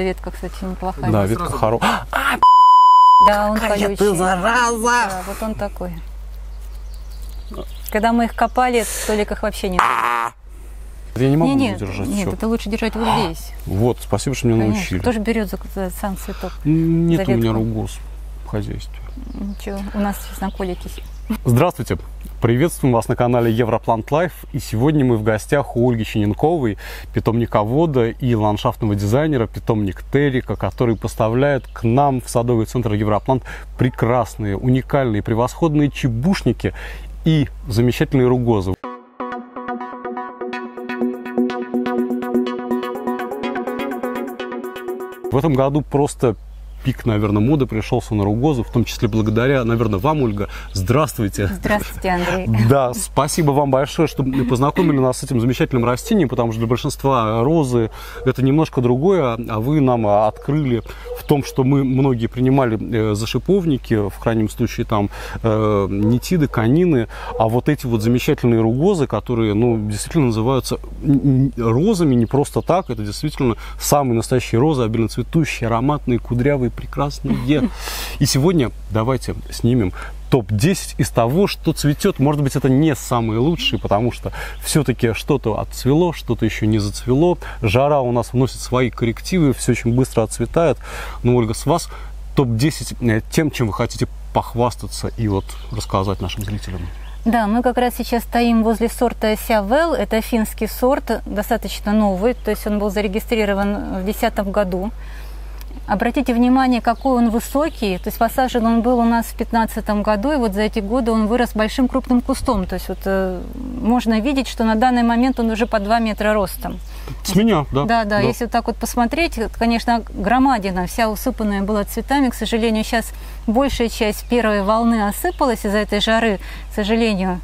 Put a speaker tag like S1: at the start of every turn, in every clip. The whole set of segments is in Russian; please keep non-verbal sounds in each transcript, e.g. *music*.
S1: эта ветка, кстати, неплохая.
S2: Да, ветка хорошая.
S1: Да, он колючий.
S2: ты зараза!
S1: Да, вот он такой. Когда мы их копали, Толик их вообще не...
S2: Я не могу
S1: Не, нет,
S2: держать
S1: нет,
S2: всё.
S1: это лучше держать вот здесь.
S2: Вот, спасибо, что меня
S1: Конечно.
S2: научили.
S1: Кто же берет за, за сам цветок?
S2: Нет
S1: за
S2: у меня ругоз в хозяйстве.
S1: Ничего, у нас чесноколики.
S2: Здравствуйте! Приветствуем вас на канале Европлант Лайф. И сегодня мы в гостях у Ольги Щененковой, питомниковода и ландшафтного дизайнера, питомник Террика, который поставляет к нам в садовый центр Европлант прекрасные, уникальные, превосходные чебушники и замечательные ругозы. В этом году просто пик, наверное, моды пришелся на ругозу, в том числе благодаря, наверное, вам, Ольга. Здравствуйте.
S1: Здравствуйте, Андрей. *laughs*
S2: Да, спасибо вам большое, что познакомили нас с этим замечательным растением, потому что для большинства розы это немножко другое, а вы нам открыли в том, что мы многие принимали э, за шиповники, в крайнем случае там э, нитиды, канины, а вот эти вот замечательные ругозы, которые, ну, действительно называются розами не просто так, это действительно самые настоящие розы, обильно цветущие, ароматные, кудрявые, прекрасные. И сегодня давайте снимем топ-10 из того, что цветет. Может быть, это не самые лучшие, потому что все-таки что-то отцвело, что-то еще не зацвело. Жара у нас вносит свои коррективы, все очень быстро отцветает. Ну, Ольга, с вас топ-10 э, тем, чем вы хотите похвастаться и вот рассказать нашим зрителям.
S1: Да, мы как раз сейчас стоим возле сорта Сявел. Это финский сорт, достаточно новый, то есть он был зарегистрирован в 2010 году. Обратите внимание, какой он высокий. То есть посажен он был у нас в 2015 году, и вот за эти годы он вырос большим крупным кустом. То есть вот э, можно видеть, что на данный момент он уже по 2 метра ростом.
S2: С меня, да?
S1: Да, да, если вот так вот посмотреть, конечно, громадина, вся усыпанная была цветами. К сожалению, сейчас большая часть первой волны осыпалась из-за этой жары, к сожалению.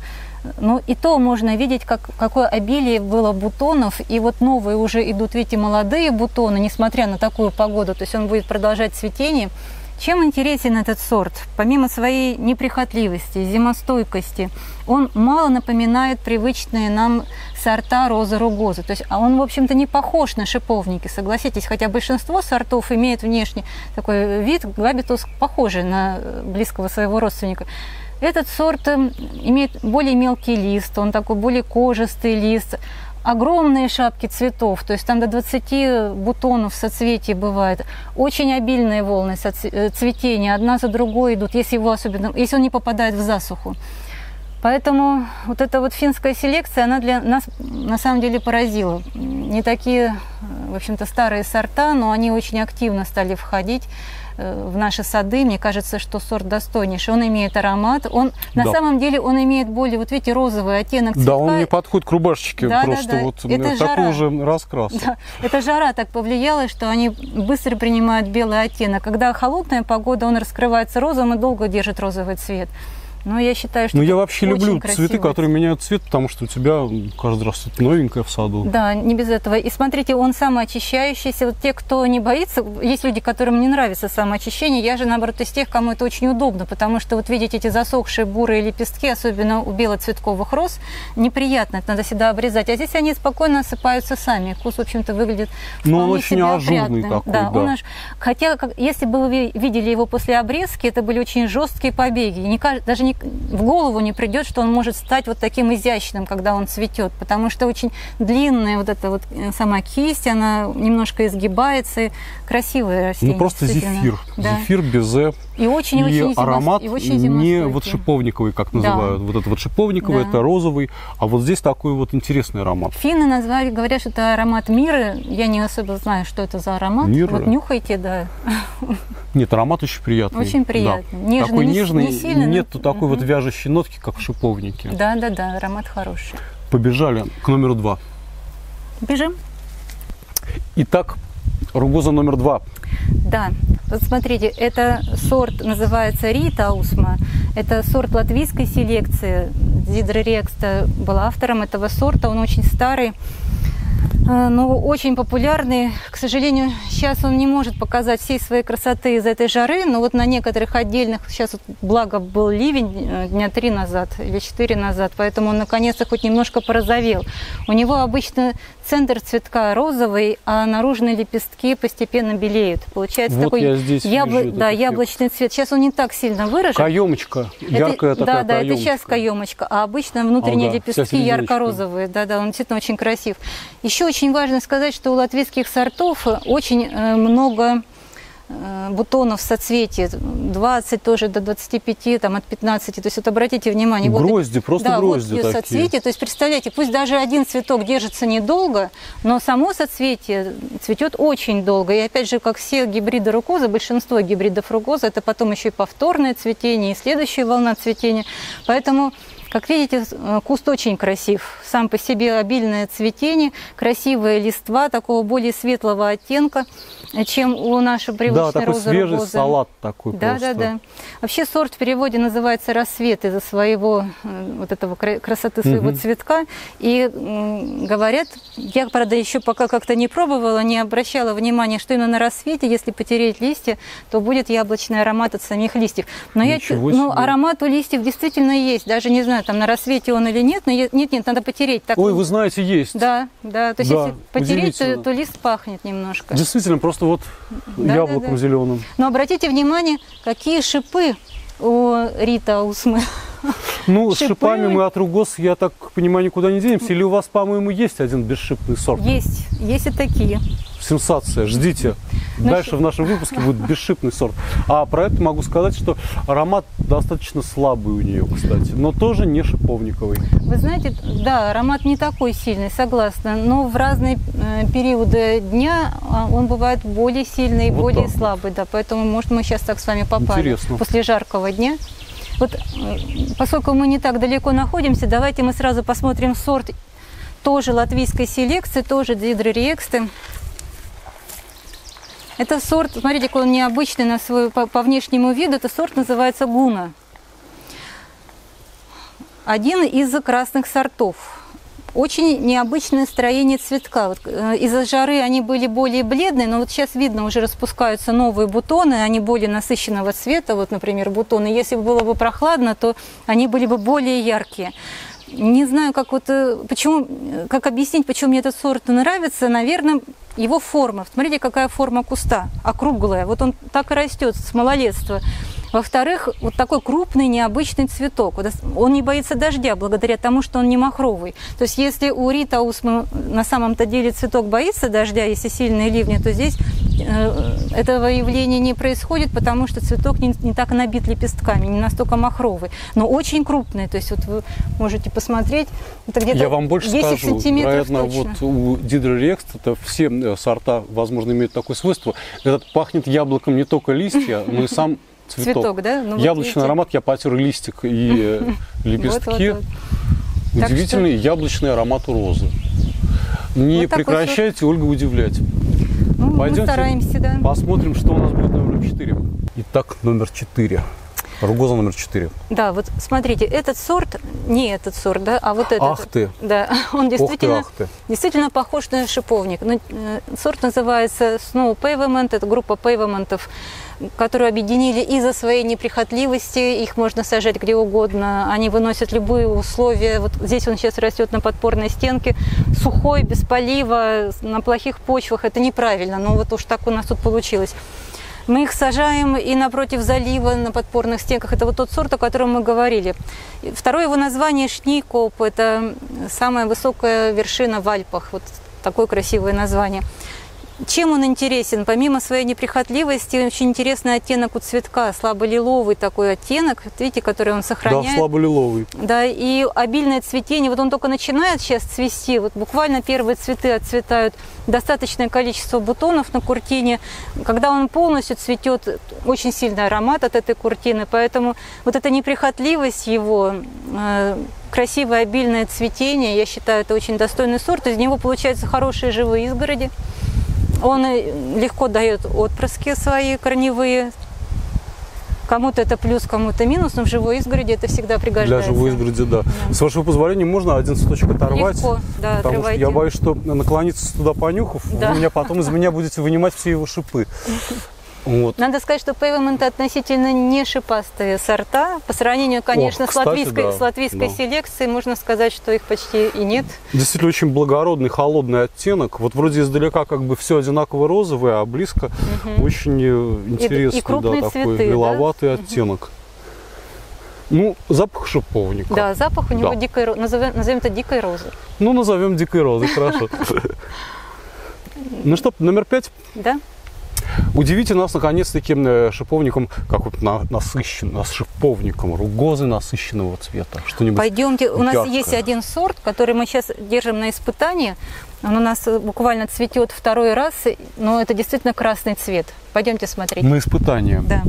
S1: Ну и то можно видеть, как, какое обилие было бутонов. И вот новые уже идут, видите, молодые бутоны, несмотря на такую погоду. То есть он будет продолжать цветение. Чем интересен этот сорт? Помимо своей неприхотливости, зимостойкости, он мало напоминает привычные нам сорта розы ругозы. То есть а он, в общем-то, не похож на шиповники, согласитесь. Хотя большинство сортов имеет внешне такой вид, габитус похожий на близкого своего родственника. Этот сорт э, имеет более мелкий лист, он такой более кожистый лист, огромные шапки цветов, то есть там до 20 бутонов соцветий бывает, очень обильные волны э, цветения, одна за другой идут, если его особенно, если он не попадает в засуху. Поэтому вот эта вот финская селекция, она для нас на самом деле поразила. Не такие, э, в общем-то, старые сорта, но они очень активно стали входить в наши сады. Мне кажется, что сорт достойнейший. Он имеет аромат. Он на
S2: Да.
S1: самом деле он имеет более, вот видите, розовый оттенок цветка.
S2: Да, он не подходит к рубашечке,
S1: Да, да,
S2: просто
S1: да.
S2: вот
S1: Это
S2: такой
S1: жара.
S2: же раскрас.
S1: Да, эта жара так повлияла, что они быстро принимают белый оттенок. Когда холодная погода, он раскрывается розовым и долго держит розовый цвет. Но я считаю, что
S2: Ну, я вообще люблю
S1: красивый
S2: цветы, которые меняют цвет, потому что у тебя каждый раз что-то новенькое в саду.
S1: Да, не без этого. И смотрите, он самоочищающийся. Вот те, кто не боится, есть люди, которым не нравится самоочищение. Я же, наоборот, из тех, кому это очень удобно, потому что вот видеть эти засохшие бурые лепестки, особенно у белоцветковых роз, неприятно. Это надо всегда обрезать. А здесь они спокойно осыпаются сами. Куст, в общем-то, выглядит
S2: Ну, он очень ажурный
S1: опрятным.
S2: такой,
S1: да,
S2: да.
S1: Он аж- Хотя, как- если бы вы ви- видели его после обрезки, это были очень жесткие побеги. Не даже не, в голову не придет, что он может стать вот таким изящным, когда он цветет, потому что очень длинная вот эта вот э, сама кисть, она немножко изгибается, и красивое растение.
S2: Ну, просто зефир.
S1: Да.
S2: Зефир, безе.
S1: И очень-очень
S2: и аромат
S1: и очень
S2: не вот шиповниковый, как
S1: Да.
S2: называют. Вот это вот шиповниковый,
S1: Да.
S2: это розовый. А вот здесь такой вот интересный аромат.
S1: Финны назвали, говорят, что это аромат мира. Я не особо знаю, что это за аромат.
S2: Мира?
S1: Вот нюхайте, да. *laughs*
S2: Нет, аромат очень приятный.
S1: Очень приятный.
S2: Да.
S1: Нежный,
S2: такой
S1: не
S2: нежный,
S1: не сильно, но-
S2: нет такой вот
S1: Мгм.
S2: вяжущей нотки, как в шиповнике.
S1: Да, да, да, аромат хороший.
S2: Побежали к номеру два.
S1: Бежим.
S2: Итак, ругоза номер два.
S1: Да, вот смотрите, это сорт называется Рита Аусма. Это сорт латвийской селекции. Зидра Рекста был автором этого сорта. Он очень старый. Э, но очень популярный. К сожалению, сейчас он не может показать всей своей красоты из этой жары, но вот на некоторых отдельных, сейчас вот, благо был ливень э, дня три назад или четыре назад, поэтому он наконец-то хоть немножко порозовел. У него обычно центр цветка розовый, а наружные лепестки постепенно белеют. Получается
S2: Вот
S1: такой
S2: я здесь
S1: ябл-
S2: вижу, это
S1: да, яблочный цвет. Сейчас он не так сильно выражен.
S2: Каемочка, яркая
S1: это,
S2: такая
S1: Да, да, это
S2: каемочка.
S1: сейчас каемочка, а обычно внутренние
S2: Ага,
S1: лепестки ярко-розовые. Да, да, он действительно очень красив. Еще очень важно сказать, что у латвийских сортов очень э, много э, бутонов в соцветии, 20 тоже до 25, там от 15. То есть вот обратите внимание. вот-
S2: Грозди, просто
S1: да,
S2: грозди
S1: вот
S2: такие.
S1: соцветие. То есть представляете, пусть даже один цветок держится недолго, но само соцветие цветет очень долго. И опять же, как все гибриды рукозы, большинство гибридов рукозы, это потом еще и повторное цветение, и следующая волна цветения. Поэтому как видите, э, куст очень красив. Сам по себе обильное цветение, красивая листва такого более светлого оттенка, э, чем у нашей
S2: Да,
S1: привычной
S2: такой
S1: розы
S2: свежий
S1: рогозы.
S2: салат такой
S1: Да,
S2: просто.
S1: да, да. Вообще сорт в переводе называется рассвет из-за своего э, вот этого кра- красоты своего
S2: Мгм.
S1: цветка. И говорят, я, правда, еще пока как-то не пробовала, не обращала внимания, что именно на рассвете, если потереть листья, то будет яблочный аромат от самих листьев. Но я, ну, аромат у листьев действительно есть. Даже не знаю, там на рассвете он или нет, но е- нет, нет, надо потереть. Так
S2: Ой,
S1: он-
S2: вы знаете, есть.
S1: Да, да. То есть
S2: Да,
S1: если потереть, то, то лист пахнет немножко.
S2: Действительно, просто вот
S1: Да,
S2: яблоком
S1: да, да.
S2: зеленым.
S1: Но обратите внимание, какие шипы у Рита Усмы.
S2: Ну, с
S1: Шипы.
S2: шипами мы от ругос, я так понимаю, никуда не денемся. Или у вас, по-моему, есть один бесшипный сорт?
S1: Есть, есть и такие.
S2: Сенсация, ждите.
S1: Ну,
S2: Дальше
S1: что-
S2: в нашем выпуске будет бесшипный сорт. А про это могу сказать, что аромат достаточно слабый у нее, кстати, но тоже не шиповниковый.
S1: Вы знаете, да, аромат не такой сильный, согласна, но в разные э, периоды дня а, он бывает более сильный и
S2: Вот
S1: более
S2: так
S1: слабый, да, поэтому, может, мы сейчас так с вами попали
S2: Интересно.
S1: после жаркого дня. Вот, э, поскольку мы не так далеко находимся, давайте мы сразу посмотрим сорт тоже латвийской селекции, тоже Дидререксты. Это сорт, смотрите, какой он необычный на свой, по, по внешнему виду. Это сорт называется гуна. Один из красных сортов. Очень необычное строение цветка. Вот, э, из-за жары они были более бледные, но вот сейчас видно, уже распускаются новые бутоны, они более насыщенного цвета. Вот, например, бутоны. Если бы было бы прохладно, то они были бы более яркие. Не знаю, как вот, э, почему, э, как объяснить, почему мне этот сорт нравится. Наверное, его форма. Смотрите, какая форма куста, округлая. Вот он так и растет с малолетства. Во-вторых, вот такой крупный, необычный цветок. Он не боится дождя благодаря тому, что он не махровый. То есть если у Рита Усмы на самом-то деле цветок боится дождя, если сильные ливни, то здесь э, этого явления не происходит, потому что цветок не, не так набит лепестками, не настолько махровый, но очень крупный. То есть вот вы можете посмотреть, это где-то
S2: Я вам больше
S1: 10
S2: скажу,
S1: сантиметров
S2: вероятно,
S1: точно.
S2: вот у Дидра Рекс, это все э, сорта, возможно, имеют такое свойство. Этот пахнет яблоком не только листья, но и сам цветок.
S1: Цветок, да? Ну, вот
S2: Яблочный
S1: видите.
S2: аромат, я потер и листик и э, *laughs* лепестки.
S1: Вот, вот, вот.
S2: Удивительный яблочный аромат у розы. Не
S1: Вот
S2: прекращайте, Ольга, удивлять.
S1: Ну, мы
S2: Пойдемте
S1: стараемся, да.
S2: Посмотрим, что у нас будет номер 4. Итак, номер 4. Ругоза номер 4.
S1: Да, вот смотрите, этот сорт, не этот сорт, да, а вот этот.
S2: Ах ты.
S1: Да, *laughs* он
S2: Ох ты,
S1: действительно,
S2: ах ты.
S1: действительно похож на шиповник. Но, э, сорт называется Snow Pavement, это группа пейвементов, которую объединили из-за своей неприхотливости. Их можно сажать где угодно. Они выносят любые условия. Вот здесь он сейчас растет на подпорной стенке. Сухой, без полива, на плохих почвах. Это неправильно, но вот уж так у нас тут получилось. Мы их сажаем и напротив залива, на подпорных стенках. Это вот тот сорт, о котором мы говорили. Второе его название Шникоп. Это самая высокая вершина в Альпах. Вот такое красивое название. Чем он интересен? Помимо своей неприхотливости, очень интересный оттенок у цветка, слабо-лиловый такой оттенок, видите, который он
S2: Да,
S1: сохраняет.
S2: слаболиловый.
S1: Да, и обильное цветение. Вот он только начинает сейчас цвести. Вот буквально первые цветы отцветают. Достаточное количество бутонов на куртине. Когда он полностью цветет, очень сильный аромат от этой куртины. Поэтому вот эта неприхотливость его, э, красивое обильное цветение, я считаю, это очень достойный сорт. Из него получаются хорошие живые изгороди. Он легко дает отпрыски свои корневые. Кому-то это плюс, кому-то минус, но в живой изгороди это всегда пригождается.
S2: Для живой изгороди, да.
S1: Да.
S2: С вашего позволения, можно один цветочек оторвать?
S1: Легко, да,
S2: Потому что я боюсь, что наклониться туда понюхав,
S1: Да.
S2: вы меня потом из меня будете вынимать все его шипы. *laughs* Вот.
S1: Надо сказать, что Pavement относительно не шипастые сорта. По сравнению, конечно, с
S2: кстати,
S1: латвийской,
S2: да,
S1: с латвийской
S2: да.
S1: селекцией, можно сказать, что их почти и нет.
S2: Действительно очень благородный, холодный оттенок. Вот вроде издалека как бы все одинаково розовое, а близко очень э, интересный,
S1: крупные
S2: да, такой
S1: цветы, да?
S2: лиловатый оттенок. Ну, запах шиповника.
S1: Да, запах у него
S2: Да.
S1: дикой, ро- назовем, назовем это дикой розы.
S2: Ну, назовем дикой розой, хорошо. *laughs* Ну что, номер пять.
S1: Да?
S2: Удивите нас, наконец-таки, э, шиповником, как вот на, насыщен, с шиповником, ругозы насыщенного цвета. Что-нибудь
S1: Пойдемте, у нас
S2: яркое.
S1: есть один сорт, который мы сейчас держим на испытании. Он у нас э, буквально цветет второй раз, но это действительно красный цвет. Пойдемте смотреть.
S2: на испытание.
S1: Да.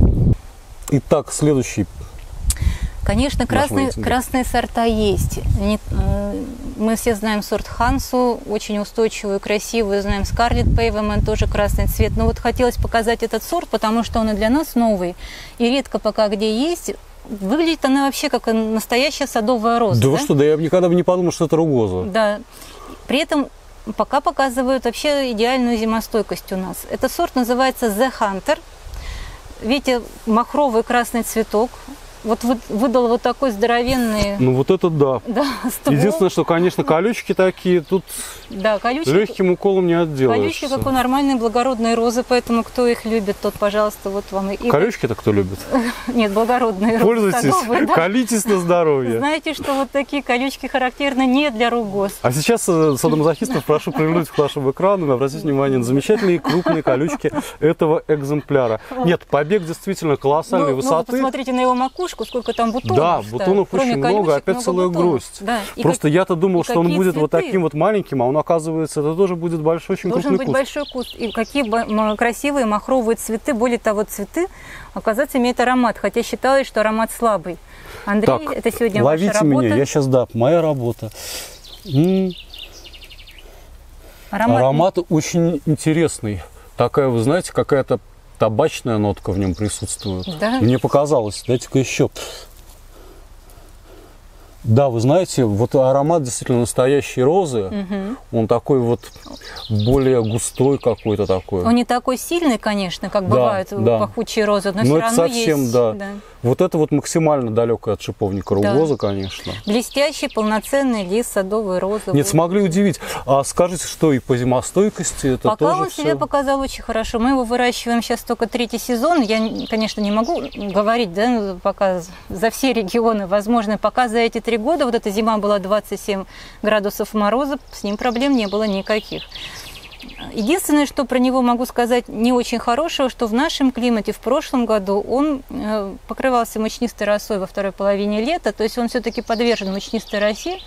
S2: Итак, следующий.
S1: Конечно, красные, красные сорта есть. Не- э, мы все знаем сорт Хансу, очень устойчивую, красивую. Знаем Скарлетт Пейвемен, тоже красный цвет. Но вот хотелось показать этот сорт, потому что он и для нас новый. И редко пока где есть. Выглядит она вообще как настоящая садовая роза.
S2: Да вы что, да я никогда бы не подумал, что это ругоза.
S1: Да. При этом пока показывают вообще идеальную зимостойкость у нас. Этот сорт называется The Hunter. Видите, махровый красный цветок. Вот вы- выдал вот такой здоровенный
S2: Ну вот это да.
S1: да, ствол.
S2: Единственное, что, конечно, колючки такие, тут
S1: да, колючки,
S2: легким уколом не
S1: колючки,
S2: отделаешься.
S1: как у нормальной благородной розы, поэтому кто их любит, тот, пожалуйста, вот вам и...
S2: Колючки-то кто любит? *laughs*
S1: Нет, благородные розы.
S2: Пользуйтесь, колитесь на здоровье.
S1: Знаете, что вот такие колючки характерны не для ругоз.
S2: А сейчас э, садомазохистов прошу приглянуть к вашему экрану и обратить внимание на замечательные крупные колючки этого экземпляра. Нет, побег действительно колоссальной
S1: Ну, ну, вы
S2: высоты.
S1: посмотрите на его макушку, сколько там бутонов.
S2: Да,
S1: что.
S2: бутонов
S1: Кроме
S2: очень
S1: колючек,
S2: много, опять целая
S1: бутонов.
S2: гроздь.
S1: Да. И
S2: Просто
S1: как-
S2: я-то думал, что он будет вот
S1: цветы.
S2: таким вот маленьким, а он оказывается, это тоже будет большой, очень
S1: Должен
S2: крупный
S1: быть
S2: куст.
S1: большой куст. И какие м- красивые махровые цветы. Более того, цветы, оказывается, имеют аромат. Хотя считалось, что аромат слабый. Андрей,
S2: Так,
S1: это сегодня
S2: ловите
S1: ваша работа.
S2: меня, я сейчас, да, моя работа. М,
S1: Аромат,
S2: Аромат очень интересный. Такая, вы знаете, какая-то табачная нотка в нем присутствует.
S1: Да?
S2: Мне показалось. Дайте-ка еще. Да, вы знаете, вот аромат действительно настоящей розы.
S1: Мгм.
S2: Он такой вот более густой какой-то такой.
S1: Он не такой сильный, конечно, как
S2: Да,
S1: бывают
S2: да.
S1: пахучие розы, но,
S2: Но
S1: все
S2: это
S1: равно
S2: совсем,
S1: есть.
S2: да. Вот это вот максимально далекое от шиповника
S1: Да.
S2: ругоза, конечно.
S1: Блестящий, полноценный лист садовой розы.
S2: Нет, смогли удивить. А скажите, что и по зимостойкости это
S1: Пока
S2: тоже
S1: он
S2: всё?
S1: себя показал очень хорошо. Мы его выращиваем сейчас только третий сезон. Я, конечно, не могу говорить, да, пока за все регионы. Возможно, пока за эти три года, вот эта зима была 27 градусов мороза, с ним проблем не было никаких. Единственное, что про него могу сказать не очень хорошего, что в нашем климате в прошлом году он э, покрывался мучнистой росой во второй половине лета, то есть он все-таки подвержен мучнистой росе.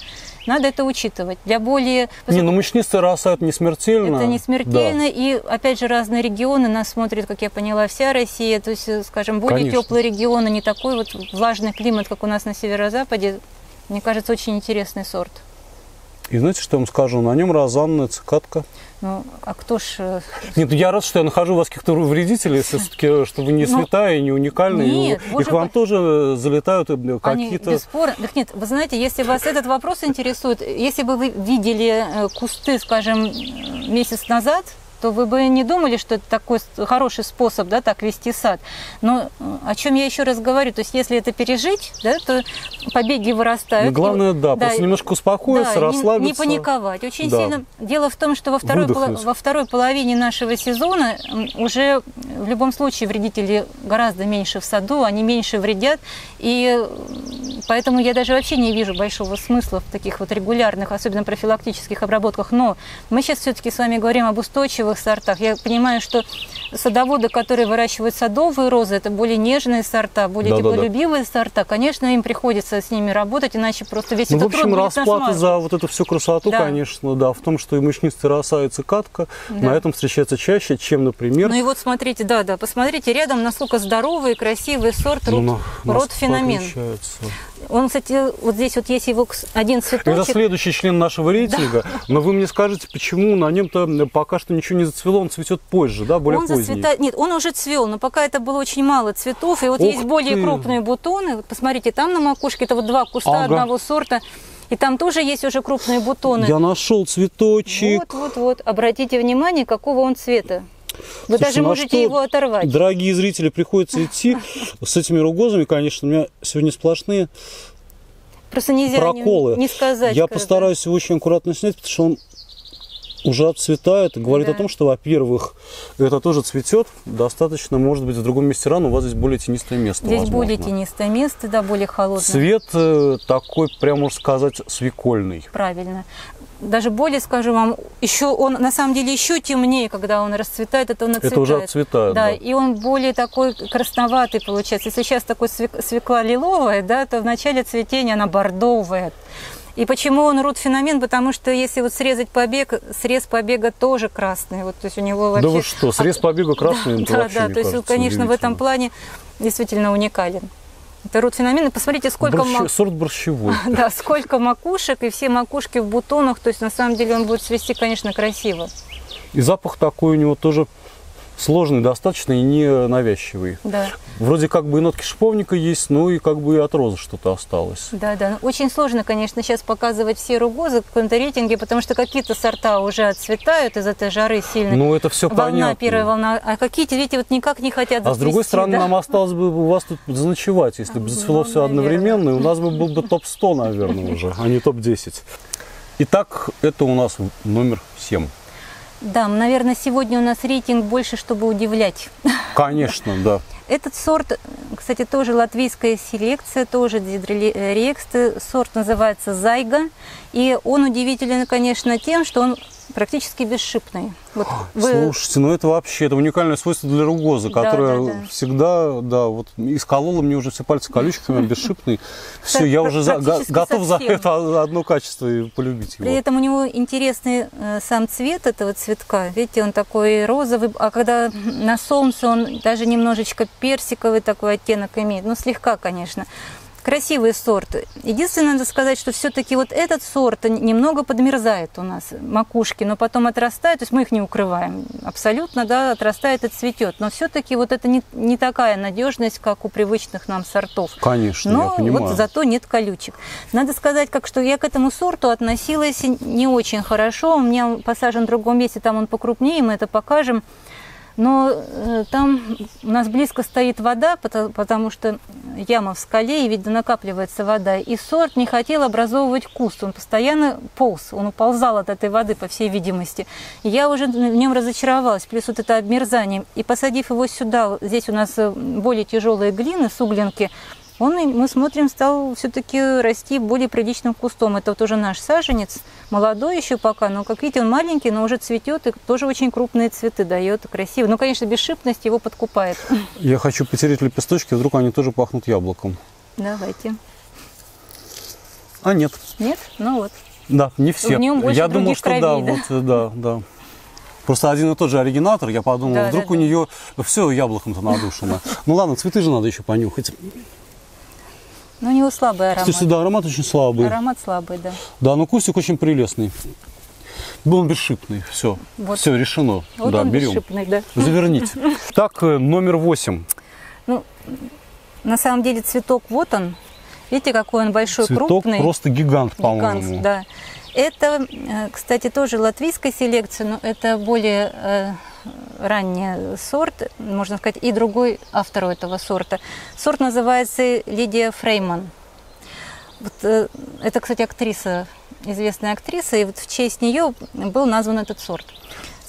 S1: Надо это учитывать. Для более
S2: Не, ну мучнистая роса это не смертельно.
S1: это не
S2: Да.
S1: смертельно, и опять же разные регионы нас смотрят, как я поняла, вся Россия. То есть, э, скажем, более
S2: Конечно.
S1: теплые регионы, не такой вот влажный климат, как у нас на северо-западе. Мне кажется, очень интересный сорт.
S2: И знаете, что я вам скажу? На нем розанная цикатка.
S1: Ну, а кто ж... э,
S2: Нет, я рад, что я нахожу у вас каких-то вредителей, если все-таки, что вы не
S1: Ну,
S2: святая и не уникальная. и
S1: нет,
S2: и
S1: боже
S2: к вам
S1: мой.
S2: тоже залетают э,
S1: Они
S2: какие-то...
S1: бесспорно. Так нет, вы знаете, если вас этот вопрос интересует, если бы вы видели э, кусты, скажем, э, месяц назад, то вы бы не думали, что это такой хороший способ, да, так вести сад. Но о чем я еще раз говорю, то есть если это пережить, да, то побеги вырастают.
S2: Ну, главное,
S1: И-
S2: да, просто немножко успокоиться,
S1: да, не-
S2: расслабиться.
S1: Не, паниковать. Очень
S2: Да.
S1: сильно. Дело в том, что во второй,
S2: Выдохнуть.
S1: во второй половине нашего сезона уже в любом случае вредители гораздо меньше в саду, они меньше вредят. И поэтому я даже вообще не вижу большого смысла в таких вот регулярных, особенно профилактических обработках. Но мы сейчас все-таки с вами говорим об устойчивых сортах. Я понимаю, что садоводы, которые выращивают садовые розы, это более нежные сорта, более
S2: Да-да-да.
S1: теплолюбивые сорта. Конечно, им приходится с ними работать, иначе просто весь
S2: Ну, в
S1: этот
S2: общем,
S1: будет на
S2: расплата за вот эту всю красоту,
S1: Да.
S2: конечно, да, в том, что и мучнистая роса, и цикатка
S1: Да.
S2: на этом встречается чаще, чем, например,
S1: Ну и вот смотрите, да, да, посмотрите рядом, насколько здоровый красивый сорт
S2: ну,
S1: род,
S2: на-
S1: род феномен.
S2: отличается.
S1: Он, кстати, вот здесь вот есть его один цветочек.
S2: Это следующий член нашего рейтинга, но вы мне скажете, почему на нем-то пока что ничего не зацвело, он цветет позже, да, более
S1: он
S2: поздний.
S1: зацветает. Нет, он уже цвел, но пока это было очень мало цветов. И вот
S2: Ух
S1: есть более
S2: ты!
S1: крупные бутоны. Вот посмотрите, там на макушке это вот два куста
S2: Ага.
S1: одного сорта. И там тоже есть уже крупные бутоны.
S2: Я нашел цветочек.
S1: Вот, вот, вот. Обратите внимание, какого он цвета. Вы
S2: Слушайте,
S1: даже
S2: ну а
S1: можете
S2: что,
S1: его оторвать.
S2: Дорогие зрители, приходится идти с этими ругозами, конечно, у меня сегодня сплошные
S1: Просто нельзя не,
S2: проколы.
S1: не сказать.
S2: Я
S1: когда-
S2: постараюсь его очень аккуратно снять, потому что он уже отцветает и говорит
S1: Да.
S2: о том, что, во-первых, это тоже цветет. Достаточно, может быть, в другом месте рано, у вас здесь более тенистое место.
S1: Здесь
S2: возможно.
S1: более тенистое место, да, более холодное.
S2: Цвет э, такой, прям можно сказать, свекольный.
S1: Правильно. Даже более скажу вам, еще он на самом деле еще темнее, когда он расцветает, это он отцветает.
S2: Это уже отцветает, да.
S1: и он более такой красноватый получается. Если сейчас такой свек- свекла лиловая, да, то в начале цветения она бордовая. И почему он рут феномен? Потому что если вот срезать побег, срез побега тоже красный. Вот, то есть у него вообще...
S2: Да вы что, срез побега красный,
S1: Да, да,
S2: мне
S1: то есть, он,
S2: кажется,
S1: конечно, в этом плане действительно уникален. Это рут феномен. Посмотрите, сколько...
S2: Борщ-
S1: ма-
S2: Сорт борщевой. *laughs*
S1: да, сколько макушек, и все макушки в бутонах. То есть, на самом деле, он будет цвести, конечно, красиво.
S2: И запах такой у него тоже сложный достаточно и не навязчивый.
S1: Да,
S2: Вроде как бы и нотки шиповника есть, ну и как бы и от розы что-то осталось.
S1: да, да. Очень сложно, конечно, сейчас показывать все ругозы в каком-то рейтинге, потому что какие-то сорта уже отцветают из этой жары сильно.
S2: Ну это все
S1: волна,
S2: понятно.
S1: первая волна. А какие-то, видите, вот никак не хотят
S2: А с другой
S1: зацвести,
S2: стороны,
S1: да?
S2: нам осталось бы у вас тут заночевать, если бы зацвело
S1: Ну,
S2: все одновременно, и у нас бы был бы топ-100, наверное, уже, а не топ-10. Итак, это у нас номер 7.
S1: Да, наверное, сегодня у нас рейтинг больше, чтобы удивлять. *laughs*
S2: Конечно, да.
S1: Этот сорт, кстати, тоже латвийская селекция, тоже дидролексты. Сорт называется Зайга. И он удивителен, конечно, тем, что он практически бесшипный. Вот вы-
S2: Слушайте, ну это вообще это уникальное свойство для ругоза, которое
S1: да, да.
S2: всегда, да, вот исколола мне уже все пальцы колючками, бесшипный. *laughs* Все, я уже готов за это одно качество и полюбить
S1: При
S2: его.
S1: этом у него интересный э, сам цвет этого цветка. Видите, он такой розовый, а когда на солнце он даже немножечко персиковый такой оттенок имеет. Ну, слегка, конечно. Красивый сорт. Единственное, надо сказать, что все-таки вот этот сорт немного подмерзает у нас макушки, но потом отрастает, то есть мы их не укрываем. Абсолютно, да, отрастает и цветет. Но все-таки вот это не, не такая надежность, как у привычных нам сортов.
S2: Конечно,
S1: Но
S2: я понимаю.
S1: вот зато нет колючек. Надо сказать, как что я к этому сорту относилась не очень хорошо. У меня посажен в другом месте, там он покрупнее, мы это покажем. Но э, там у нас близко стоит вода, потому, потому что яма в скале, и видно накапливается вода. И сорт не хотел образовывать куст, он постоянно полз, он уползал от этой воды, по всей видимости. Я уже в нем разочаровалась, плюс вот это обмерзание. И посадив его сюда, здесь у нас э, более тяжелые глины, суглинки, он, мы смотрим, стал все-таки расти более приличным кустом. Это вот уже наш саженец, молодой еще пока, но, как видите, он маленький, но уже цветет и тоже очень крупные цветы дает, красиво. Ну, конечно, бесшипность его подкупает.
S2: Я хочу потереть лепесточки, вдруг они тоже пахнут яблоком.
S1: Давайте.
S2: А нет.
S1: Нет? Ну вот.
S2: Да, не все.
S1: В нем больше
S2: я думал, что да,
S1: кровей, да?
S2: вот, э, да, да. Просто один и тот же оригинатор, я подумал,
S1: Да,
S2: вдруг
S1: да,
S2: у
S1: да.
S2: нее все яблоком-то надушено. Ну ладно, цветы же надо еще понюхать.
S1: Но у него слабый аромат.
S2: Слушайте, да, аромат очень слабый.
S1: Аромат слабый, да.
S2: Да, но кустик очень прелестный. Был он бесшипный. Все.
S1: Вот.
S2: Все, решено.
S1: Вот
S2: да,
S1: он
S2: берем.
S1: бесшипный, да.
S2: Заверните. *laughs* Так, э, номер восемь.
S1: Ну, на самом деле цветок вот он. Видите, какой он большой,
S2: Цветок
S1: крупный.
S2: просто гигант,
S1: Гигант,
S2: по-моему.
S1: да. Это, э, кстати, тоже латвийская селекция, но это более э, ранний сорт, можно сказать, и другой автор этого сорта. Сорт называется Лидия Фрейман. Вот, э, это, кстати, актриса, известная актриса, и вот в честь нее был назван этот сорт.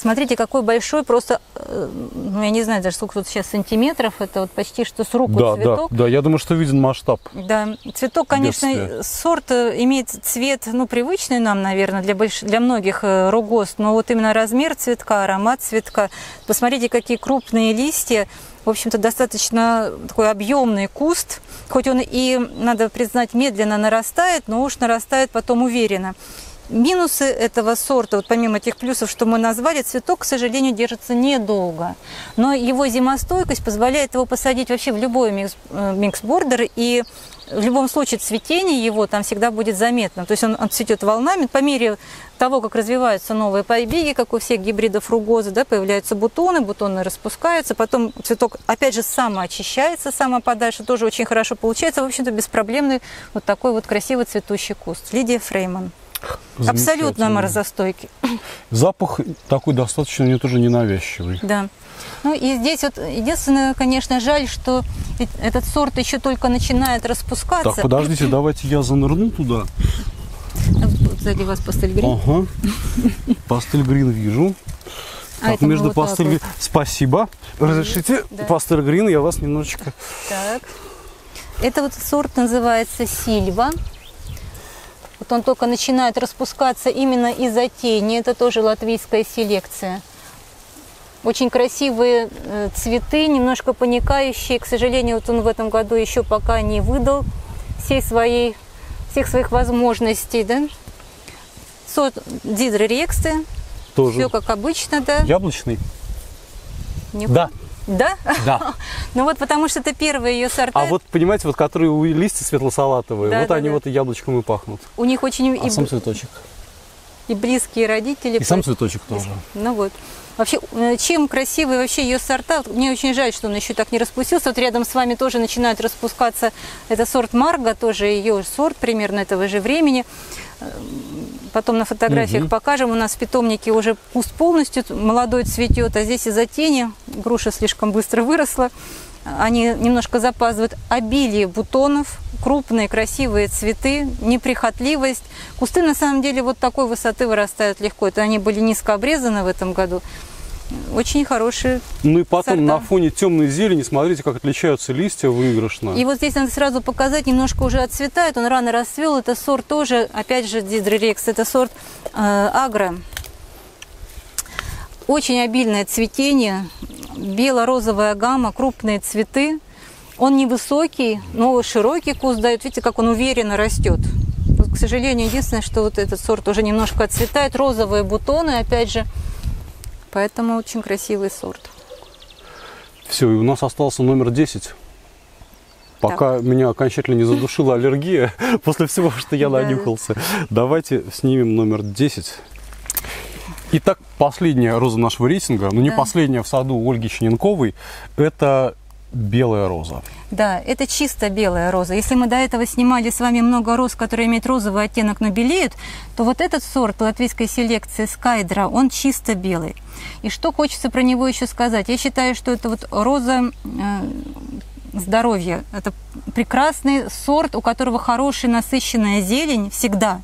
S1: Смотрите, какой большой, просто, э, ну, я не знаю даже, сколько тут сейчас сантиметров, это вот почти что с руку
S2: Да, да,
S1: цветок.
S2: да, я думаю, что виден масштаб.
S1: Да, цветок, конечно, сорт э, имеет цвет, ну, привычный нам, наверное, для, больш... для многих э, ругост, но вот именно размер цветка, аромат цветка. Посмотрите, какие крупные листья. В общем-то, достаточно такой объемный куст, хоть он и, надо признать, медленно нарастает, но уж нарастает потом уверенно. Минусы этого сорта, вот помимо тех плюсов, что мы назвали, цветок, к сожалению, держится недолго. Но его зимостойкость позволяет его посадить вообще в любой микс, э, миксбордер, и в любом случае цветение его там всегда будет заметно. То есть он, он цветет волнами. По мере того, как развиваются новые побеги, как у всех гибридов ругозы, да, появляются бутоны, бутоны распускаются, потом цветок опять же самоочищается, самоподальше, тоже очень хорошо получается. В общем-то, беспроблемный вот такой вот красивый цветущий куст. Лидия Фрейман. Абсолютно морозостойкий.
S2: Запах такой достаточно мне тоже ненавязчивый.
S1: Да. Ну и здесь вот единственное, конечно, жаль, что этот сорт еще только начинает распускаться.
S2: Так, подождите, давайте я занырну туда.
S1: Сзади вас пастель грин.
S2: Ага. Пастель грин вижу. А так, между вот пастель вот. Спасибо. Разрешите, да. пастель грин, я вас немножечко...
S1: Так. Это вот сорт называется Сильва. Вот он только начинает распускаться именно из-за тени. Это тоже латвийская селекция. Очень красивые э, цветы, немножко паникающие. К сожалению, вот он в этом году еще пока не выдал всей своей, всех своих возможностей. Да? Сорт Дидры Рексты.
S2: Тоже.
S1: Все как обычно, да.
S2: Яблочный?
S1: Не
S2: да.
S1: Да?
S2: Да. *laughs*
S1: ну вот потому что это первые ее сорта.
S2: А вот, понимаете, вот которые у листья светло-салатовые, да, вот да, они да. вот и яблочком и пахнут.
S1: У них очень...
S2: А и... сам цветочек?
S1: И близкие родители.
S2: И сам цветочек тоже.
S1: Ну вот. Вообще, э, чем красивые вообще ее сорта, мне очень жаль, что он еще так не распустился. Вот рядом с вами тоже начинает распускаться это сорт Марга, тоже ее сорт примерно этого же времени. Потом на фотографиях угу. покажем. У нас в питомнике уже куст полностью молодой цветет, а здесь из-за тени груша слишком быстро выросла. Они немножко запаздывают. Обилие бутонов, крупные красивые цветы, неприхотливость. Кусты на самом деле вот такой высоты вырастают легко. Это они были низко обрезаны в этом году очень хорошие.
S2: Ну и потом сорта. на фоне темной зелени, смотрите, как отличаются листья выигрышно.
S1: И вот здесь надо сразу показать, немножко уже отцветает, он рано расцвел. Это сорт тоже, опять же, Дидрирекс, это сорт э, агро. Очень обильное цветение, бело-розовая гамма, крупные цветы. Он невысокий, но широкий куст дает. Видите, как он уверенно растет. Вот, к сожалению, единственное, что вот этот сорт уже немножко отцветает. Розовые бутоны, опять же, Поэтому очень красивый сорт.
S2: Все, и у нас остался номер 10. Пока так. меня окончательно не задушила аллергия *laughs* после всего, что я нанюхался. Давайте снимем номер 10. Итак, последняя роза нашего рейтинга, но не последняя в саду Ольги Чененковой, это белая роза.
S1: Да, это чисто белая роза. Если мы до этого снимали с вами много роз, которые имеют розовый оттенок, но белеют, то вот этот сорт латвийской селекции Скайдра, он чисто белый. И что хочется про него еще сказать? Я считаю, что это вот роза э, здоровья. Это прекрасный сорт, у которого хорошая насыщенная зелень всегда,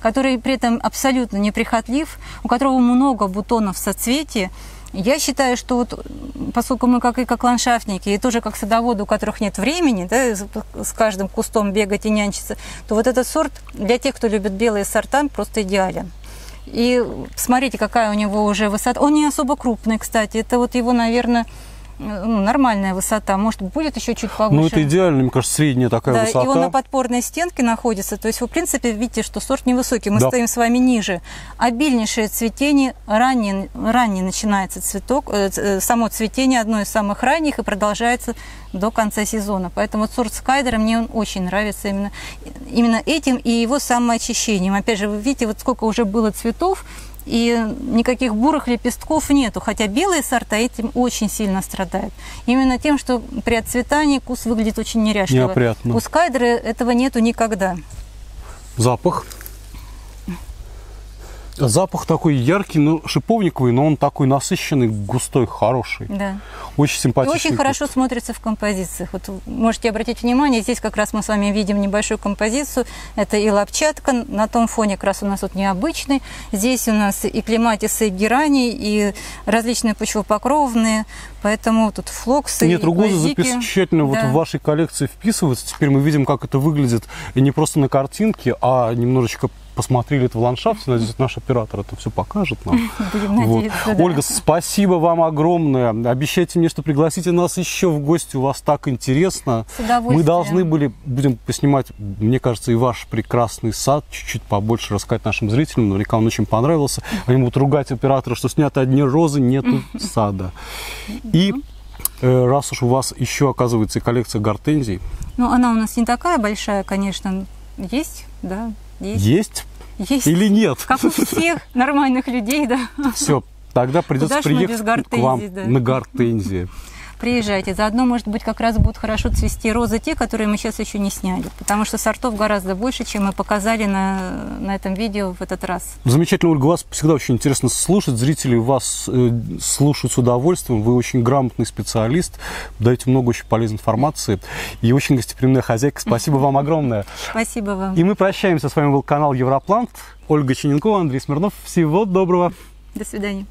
S1: который при этом абсолютно неприхотлив, у которого много бутонов в соцветии, я считаю, что вот поскольку мы как и как ландшафтники, и тоже как садоводы, у которых нет времени да, с каждым кустом бегать и нянчиться, то вот этот сорт для тех, кто любит белые сорта, просто идеален. И смотрите, какая у него уже высота. Он не особо крупный, кстати. Это вот его, наверное, ну, нормальная высота, может будет еще чуть повыше.
S2: Ну это идеально, мне кажется, средняя такая
S1: да,
S2: высота.
S1: И он на подпорной стенке находится, то есть вы, в принципе, видите, что сорт невысокий, мы да. стоим с вами ниже. Обильнейшее цветение, ранее, ранее начинается цветок, э, э, само цветение одно из самых ранних и продолжается до конца сезона. Поэтому вот сорт Скайдера мне он очень нравится именно, именно этим и его самоочищением. Опять же, вы видите, вот сколько уже было цветов, и никаких бурых лепестков нету, хотя белые сорта этим очень сильно страдают. Именно тем, что при отцветании кус выглядит очень неряшливо.
S2: Неопрятно.
S1: У скайдера этого нету никогда.
S2: Запах? Запах такой яркий, ну, шиповниковый, но он такой насыщенный, густой, хороший.
S1: Да.
S2: Очень симпатичный.
S1: И очень хорошо смотрится в композициях. Вот можете обратить внимание, здесь как раз мы с вами видим небольшую композицию. Это и лапчатка, на том фоне как раз у нас вот необычный. Здесь у нас и клематисы, и герани, и различные почвопокровные. Поэтому тут флоксы,
S2: Нет, ругозы замечательно да. вот в вашей коллекции вписываются. Теперь мы видим, как это выглядит и не просто на картинке, а немножечко посмотрели это в ландшафте. Надеюсь, наш оператор это все покажет нам. *laughs*
S1: Будем
S2: Вот.
S1: надеяться, да.
S2: Ольга, спасибо вам огромное. Обещайте мне, что пригласите нас еще в гости. У вас так интересно.
S1: С удовольствием.
S2: Мы должны были, будем поснимать, мне кажется, и ваш прекрасный сад, чуть-чуть побольше рассказать нашим зрителям. Наверняка он очень понравился. Они будут ругать оператора, что сняты одни розы, нету *laughs* сада. И э, раз уж у вас еще, оказывается, и коллекция гортензий,
S1: Ну, она у нас не такая большая, конечно. Есть, да, есть.
S2: есть
S1: Есть.
S2: или нет?
S1: Как у всех *laughs* нормальных людей, да.
S2: Все, тогда придется приехать к вам
S1: да.
S2: на гортензии.
S1: Приезжайте. Заодно, может быть, как раз будут хорошо цвести розы те, которые мы сейчас еще не сняли. Потому что сортов гораздо больше, чем мы показали на, на этом видео в этот раз.
S2: Замечательно, Ольга, вас всегда очень интересно слушать. Зрители вас э, слушают с удовольствием. Вы очень грамотный специалист, даете много очень полезной информации и очень гостеприимная хозяйка. Спасибо вам огромное.
S1: Спасибо вам.
S2: И мы прощаемся. С вами был канал Европлант. Ольга Чиненкова, Андрей Смирнов. Всего доброго.
S1: До свидания.